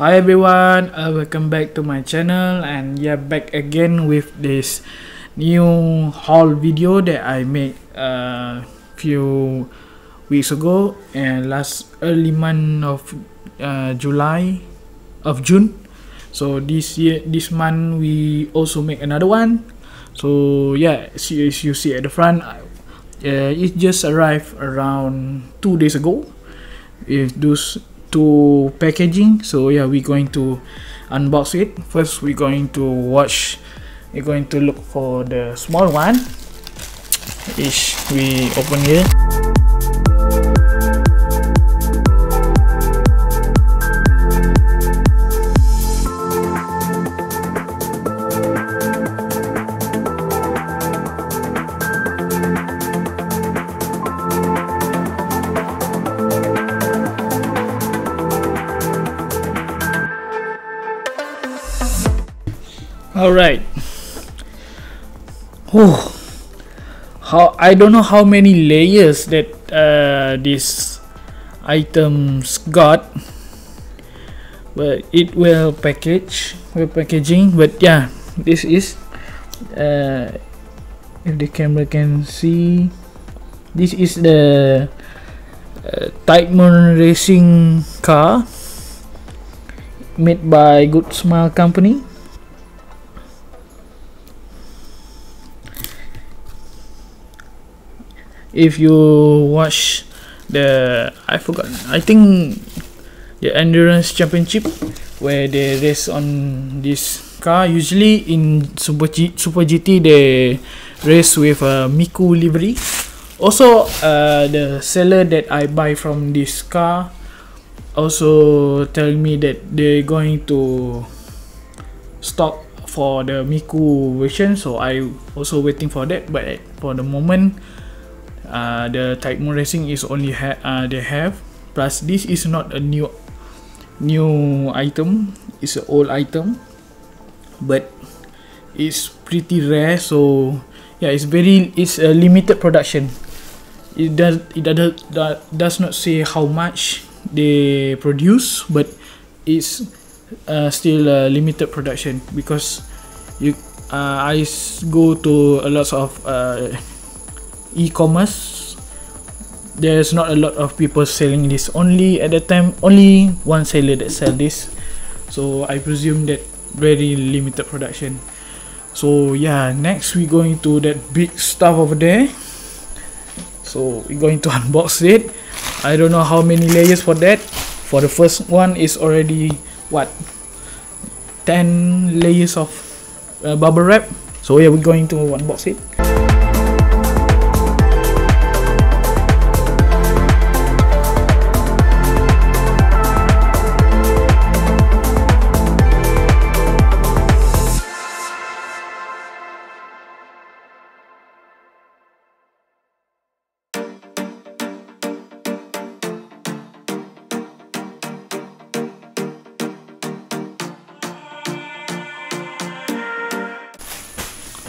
Hi everyone, uh, welcome back to my channel and yeah back again with this new haul video that I made a uh, few weeks ago and last early month of uh, July of June. So this year this month we also make another one. So yeah as you see at the front uh, it just arrived around two days ago with those to packaging. So yeah we're going to unbox it. First we're going to watch we're going to look for the small one. Which we open here all right. Oh how i don't know how many layers that uh, this items got but it will package will packaging but yeah this is uh, if the camera can see this is the uh, racing car made by Good Smile company if you watch the I forgot I think the endurance championship where they race on this car usually in super G, super GT they race with a Miku livery. Also uh, the seller that I buy from this car also tell me that they're going to stock for the Miku version so I also waiting for that but for the moment uh, the Type-Moon Racing is only ha uh, they have. Plus this is not a new new item. It's an old item. But it's pretty rare so yeah it's very it's a limited production. It does it does, does not say how much they produce but it's uh, still a limited production because you uh, I go to a lot of uh, e-commerce there's not a lot of people selling this. Only at the time only one seller that sell this. So i presume that very limited production. So yeah next we going to that big stuff over there. So we're going to unbox it. I don't know how many layers for that. For the first one is already what? 10 layers of uh, bubble wrap. So yeah we're going to unbox it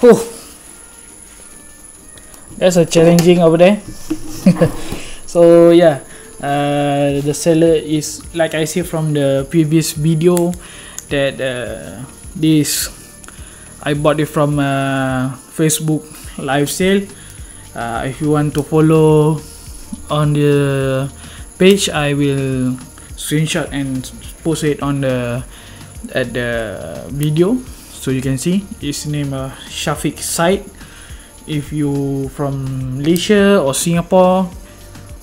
Whew. That's a challenging over there. so yeah, uh, the seller is like I see from the previous video that uh, this I bought it from uh, Facebook live sale. Uh, if you want to follow on the page, I will screenshot and post it on the at the video so you can see it's name uh, Syafiq Said if you from Malaysia or Singapore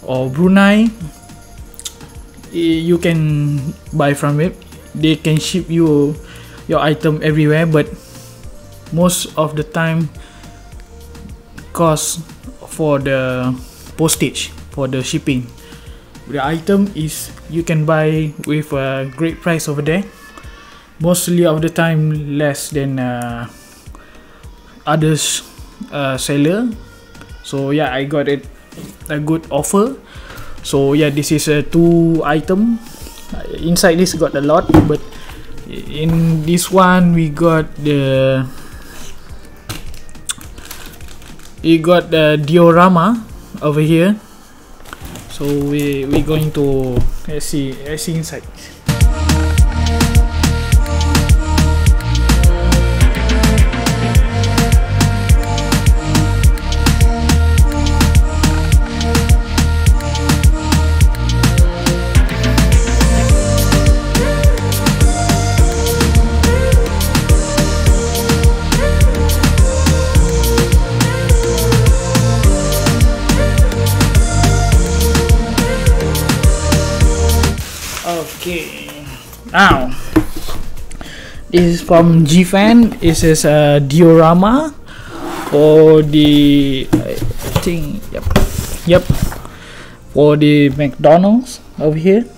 or Brunei you can buy from it. They can ship you your item everywhere but most of the time cost for the postage for the shipping. The item is you can buy with a great price over there mostly of the time less than uh, others uh, seller. So yeah I got it a good offer. So yeah this is a two item. Inside this got a lot but in this one we got the we got the diorama over here. So we we going to let's see let's see inside Okay, now this is from GFan. This is a diorama for the I think yep yep for the McDonald's over here.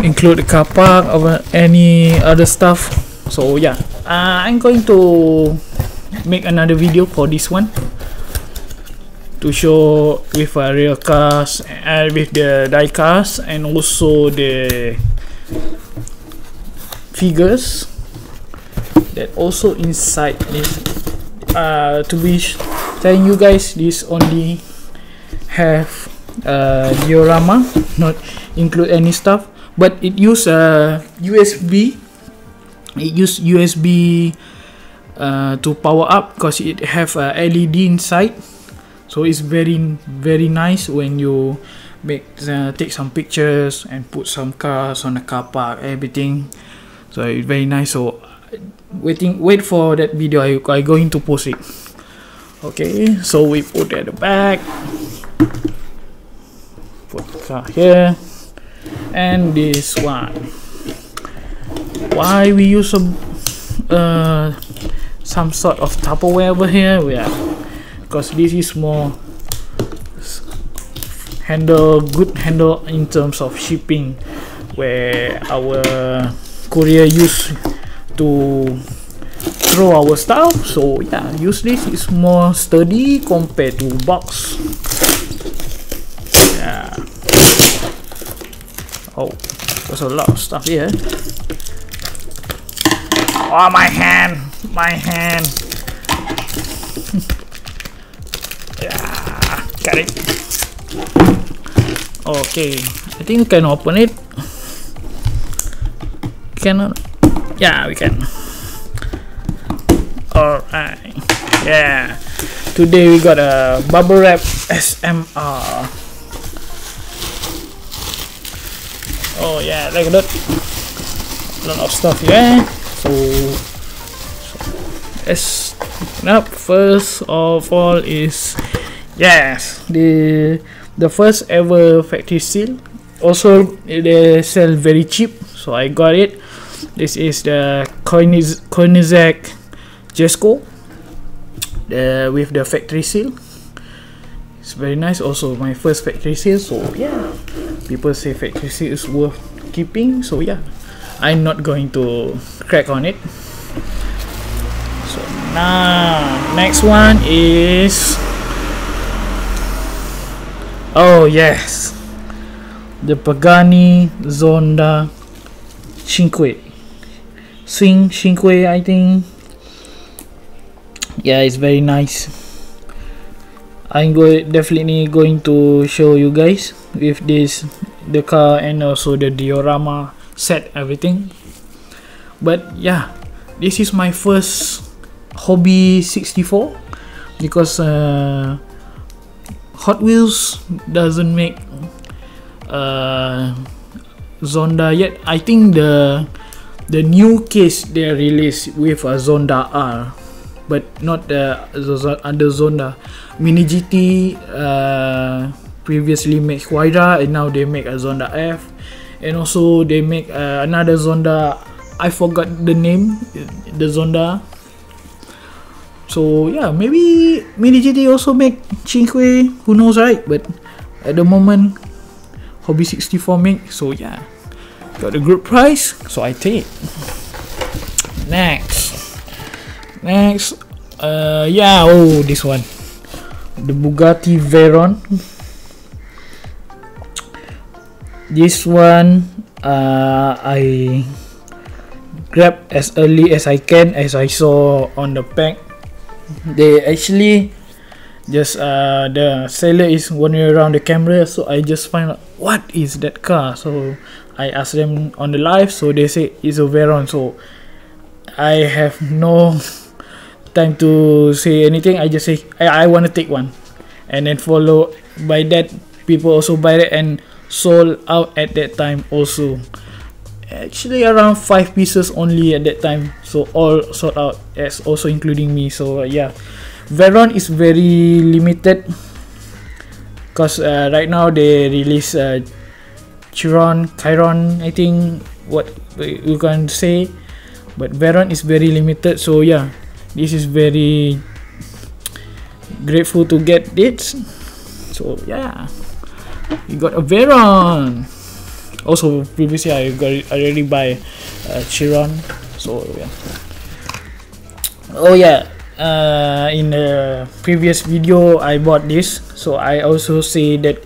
Include the car park or any other stuff. So yeah, uh, I'm going to make another video for this one to show with a real cars and uh, with the die cast and also the figures that also inside this uh, to be telling you guys this only have a diorama not include any stuff but it use a USB it use USB uh, to power up because it have a LED inside so it's very very nice when you make uh, take some pictures and put some cars on the car park everything. So it's very nice. So waiting wait for that video. I, I going to post it. Okay so we put at the back. Put the car here. And this one. Why we use some uh, some sort of Tupperware over here? We are because this is more handle good handle in terms of shipping where our courier use to throw our stuff. So yeah use this is more sturdy compared to box. Yeah. Oh there's a lot of stuff here. Oh my hand my hand got it. Okay I think we can open it. Cannot. Yeah we can. Alright. Yeah. Today we got a bubble wrap SMR oh yeah like that. A lot of stuff here. So, so up first of all is Yes, the the first ever factory seal. Also, they sell very cheap, so I got it. This is the Koenigsegg Jesko, the with the factory seal. It's very nice. Also, my first factory seal. So yeah, people say factory seal is worth keeping. So yeah, I'm not going to crack on it. So now, next one is Oh yes, the Pagani Zonda Cinque, Swing Cinque, I think. Yeah, it's very nice. I'm go definitely going to show you guys with this the car and also the diorama set everything. But yeah, this is my first hobby 64 because. Uh, Hot Wheels doesn't make uh, Zonda yet. I think the the new case they released with a Zonda R, but not the other Zonda. Mini GT uh, previously made Huayra and now they make a Zonda F, and also they make uh, another Zonda. I forgot the name, the Zonda So yeah, maybe Mini GT also make Cinque, who knows right? But at the moment, Hobby 64 make. So yeah, got the group price, so I take. Next, next, uh, yeah, oh this one, the Bugatti Veyron. This one, uh, I grab as early as I can as I saw on the pack they actually just uh the seller is wandering around the camera so i just find out what is that car? So i asked them on the live so they say it's a Veyron. So i have no time to say anything. I just say i, I want to take one. And then follow by that people also buy it and sold out at that time also actually around five pieces only at that time. So all sold out as also including me. So uh, yeah. Veyron is very limited. Because uh, right now they release uh, Chiron, Chiron, I think what you can say, but Veyron is very limited. So yeah, this is very grateful to get it. So yeah, you got a Veyron. Also previously I got already buy uh, Chiron. So yeah. Oh yeah, uh, in the previous video I bought this. So I also say that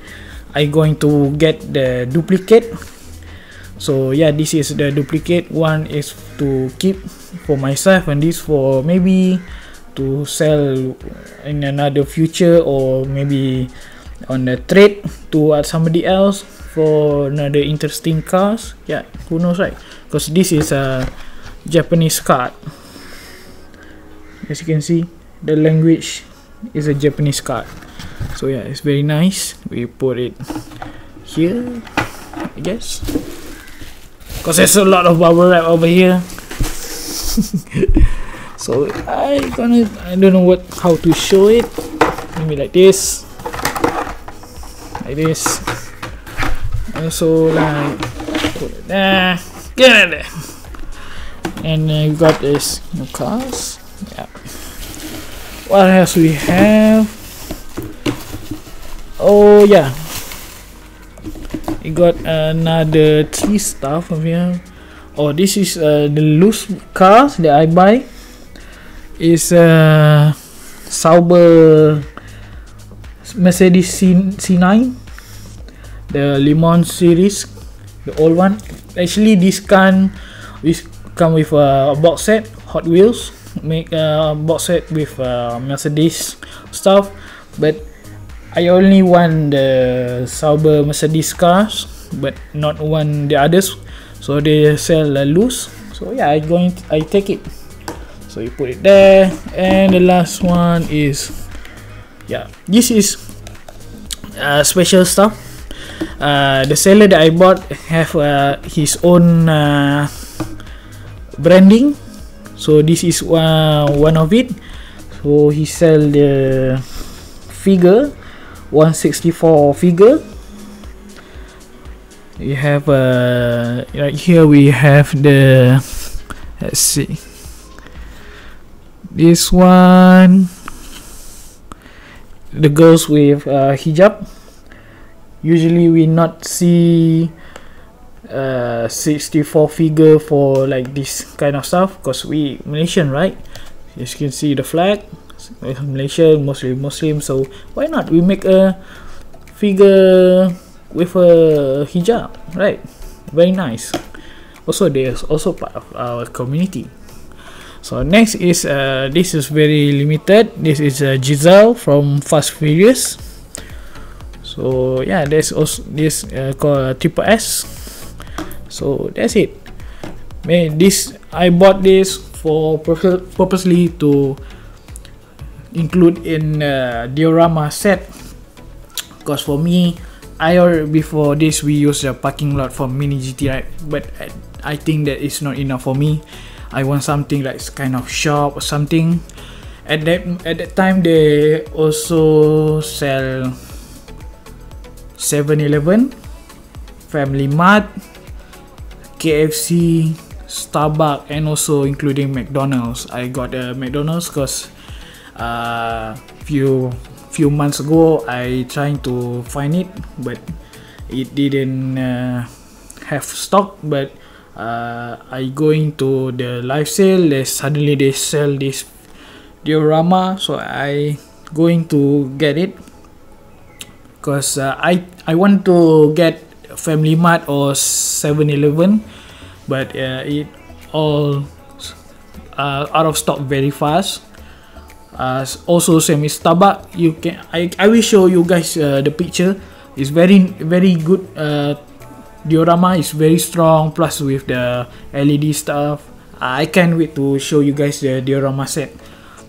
I going to get the duplicate. So yeah, this is the duplicate. One is to keep for myself, and this for maybe to sell in another future or maybe on a trade to somebody else for another interesting cars yeah who knows right? Because this is a Japanese card. As you can see the language is a Japanese card. So yeah it's very nice. We put it here I guess. Because there's a lot of bubble wrap over here. So I gonna I don't know what how to show it. Maybe like this. Like this also like put it there get it there. And uh, you got this new cars. Yeah. What else we have? Oh yeah. You got another three stuff over here. Oh this is uh, the loose cars that I buy. Is a Sauber Mercedes C C9 the Le Mans series the old one. Actually this can this come with a box set Hot Wheels make a box set with uh, Mercedes stuff but I only want the Sauber Mercedes cars but not want the others. So they sell uh, loose. So yeah I going I take it. So you put it there and the last one is yeah this is uh, special stuff uh, the seller that I bought have uh, his own uh, branding. So this is one one of it. So he sell the figure 164 figure. You have uh, right here we have the let's see. This one the girls with uh, hijab usually we not see uh 64 figure for like this kind of stuff because we Malaysian right? As you can see the flag Malaysia mostly Muslim so why not? We make a figure with a hijab right? Very nice. Also there's also part of our community. So next is uh, this is very limited. This is uh, Giselle from Fast Furious so yeah there's also this uh, called triple S. So that's it. Man this I bought this for purposely to include in uh, diorama set. Because for me I already before this we use the parking lot for mini GT right? But I, I think that is not enough for me. I want something like kind of shop or something. At that at that time they also sell 7-Eleven, Family Mart, KFC, Starbucks, and also including McDonald's. I got a McDonald's because uh, few few months ago I trying to find it, but it didn't uh, have stock. But uh, I going to the live sale they suddenly they sell this diorama so I going to get it because uh, I I want to get Family Mart or 7-Eleven but uh, it all uh, out of stock very fast. Uh, also same as Starbucks. You can I, I will show you guys uh, the picture. It's very very good uh, diorama. Is very strong plus with the LED stuff. I can't wait to show you guys the diorama set.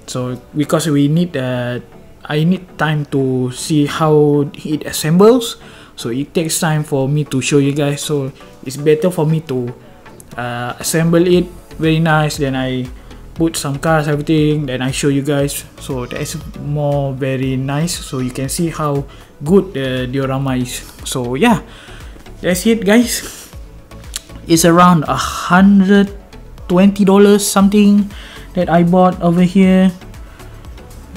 So because we need uh, I need time to see how it assembles. So it takes time for me to show you guys. So it's better for me to uh, assemble it very nice. Then I put some cars everything. Then I show you guys. So that's more very nice. So you can see how good the diorama is. So yeah. That's it guys. It's around a hundred twenty dollars something that I bought over here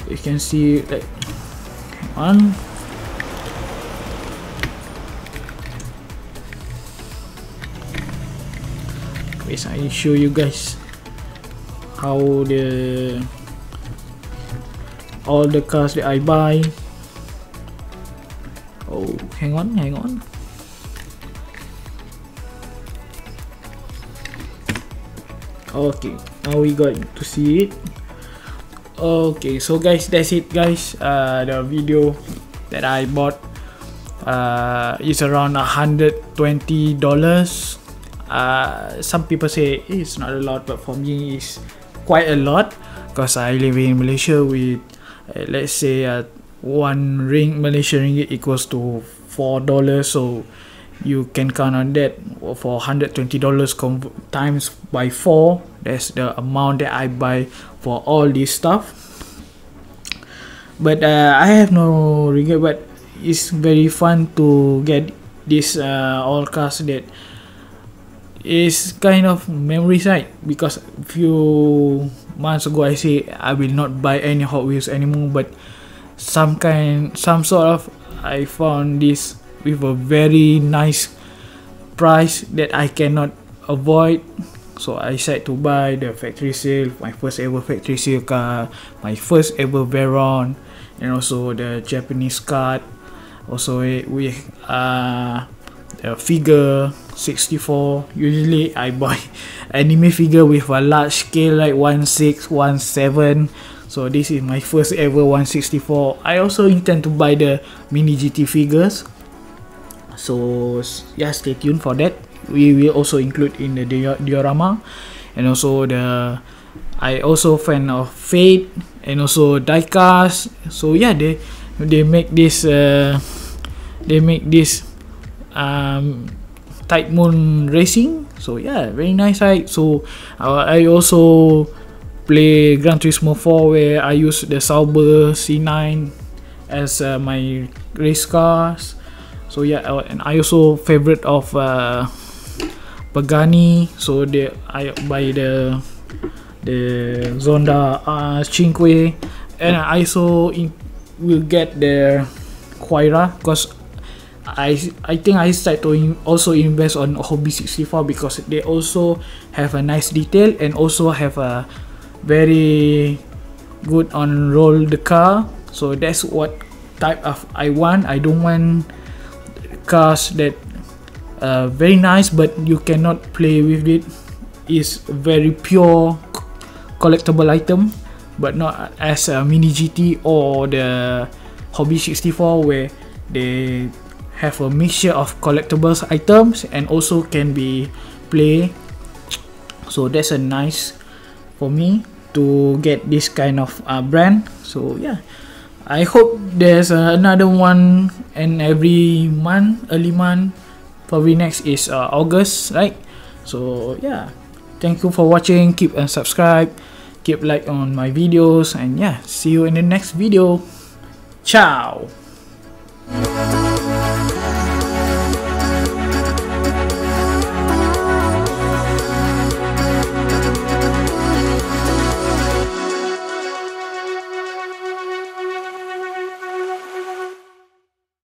you can see like on. Wait I show you guys how the all the cars that I buy. Oh hang on hang on. Okay now we got to see it okay so guys that's it guys. Uh, the video that I bought uh, is around a hundred twenty dollars. Uh, some people say it's not a lot but for me it's quite a lot because I live in Malaysia with uh, let's say uh, one ring Malaysian ringgit equals to four dollars. So you can count on that for $120 times by 4 that's the amount that I buy for all this stuff. But uh, I have no regret but it's very fun to get this uh, all cars that is kind of memory side because few months ago I say I will not buy any Hot Wheels anymore but some kind some sort of I found this with a very nice price that I cannot avoid. So I decided to buy the factory sale my first ever factory sale car my first ever Veyron and also the Japanese card. Also we uh the figure 64 usually I buy anime figure with a large scale like 1617 so this is my first ever 164 I also intend to buy the mini GT figures so yeah stay tuned for that. We will also include in the diorama. And also the I also fan of Fate and also diecast so yeah they they make this uh, they make this um, Tide Moon Racing. So yeah very nice right so uh, I also play Gran Turismo 4 where I use the Sauber C9 as uh, my race cars so yeah uh, and I also favorite of uh, Pagani so the I buy the the Zonda uh, Cinque. And I also in, will get the Huayra because I I think I start to in, also invest on Hobby 64 because they also have a nice detail and also have a very good on roll the car. So that's what type of I want. I don't want cars that uh, very nice but you cannot play with it is very pure collectible item but not as a mini GT or the hobby 64 where they have a mixture of collectibles items and also can be play so that's a nice for me to get this kind of uh, brand. So yeah I hope there's uh, another one and every month, early month. Probably next is uh, August, right? So yeah, thank you for watching. Keep and subscribe. Keep like on my videos and yeah, see you in the next video. Ciao.